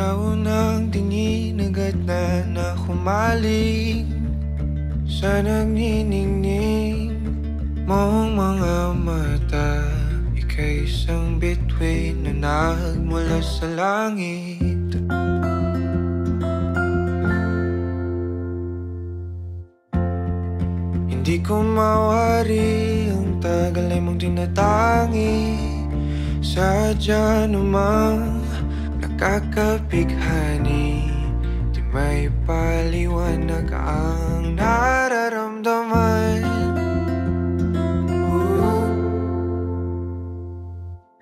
Sa unang tingin agad na nakumaling Sa nagniningning mong mga mata. Ika'y isang bituin na nagmula sa langit. Hindi ko mawari ang tagal ay mong tinatangi Sadya namang nakakapighani Di may paliwanag ang nararamdaman.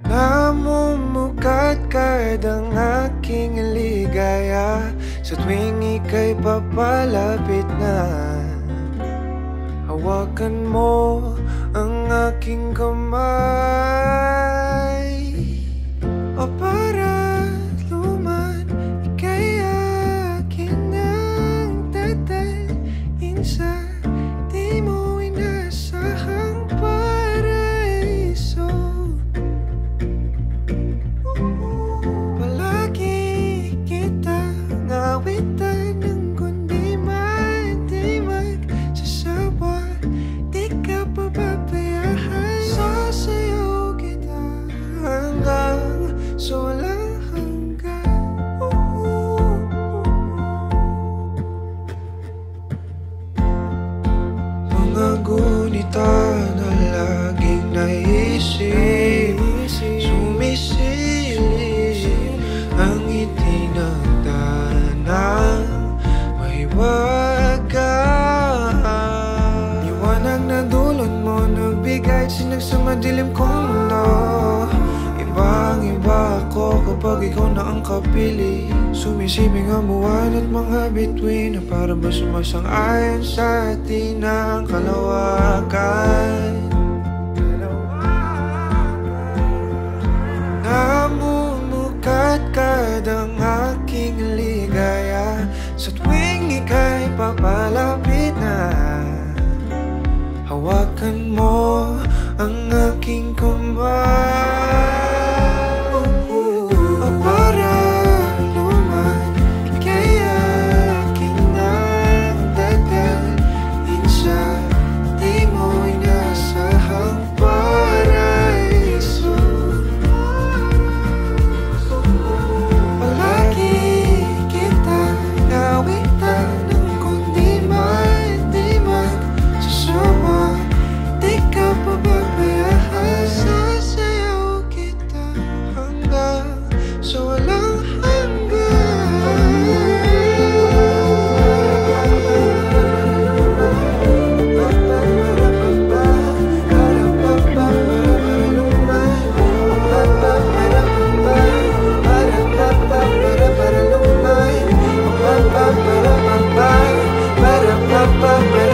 Namumukat kadang aking ligaya Sa tuwing ika'y papalapit na. Hawakan mo ang aking kamay madilim kong mundo Ibang iba ako kapag ikaw na ang kapili. Sumisibing ang buwan at mga bituin Na para ba sumasang-ayon sa atin ang kalawakan? Namumukat kadang aking ligaya. Sa tuwing ika'y papalapit purpose.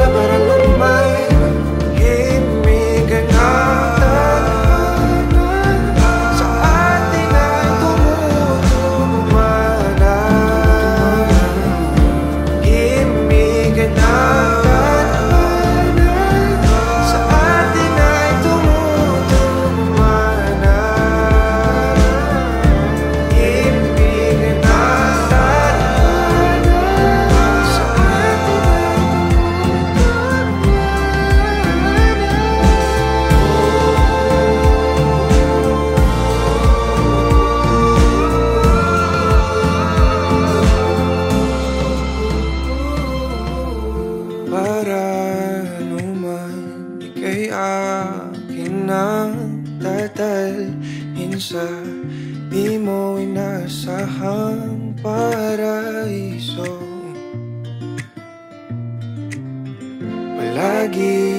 Sa Di mo inasahang paraiso. Palagi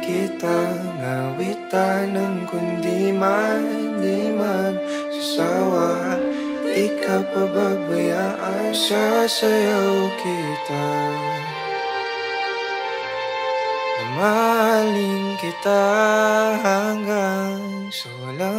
kitang awitan ng kundi man di magsasawa Di ka pababayaan Sasayaw kita. Mahalin kita hanggang sa walang